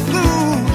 blue.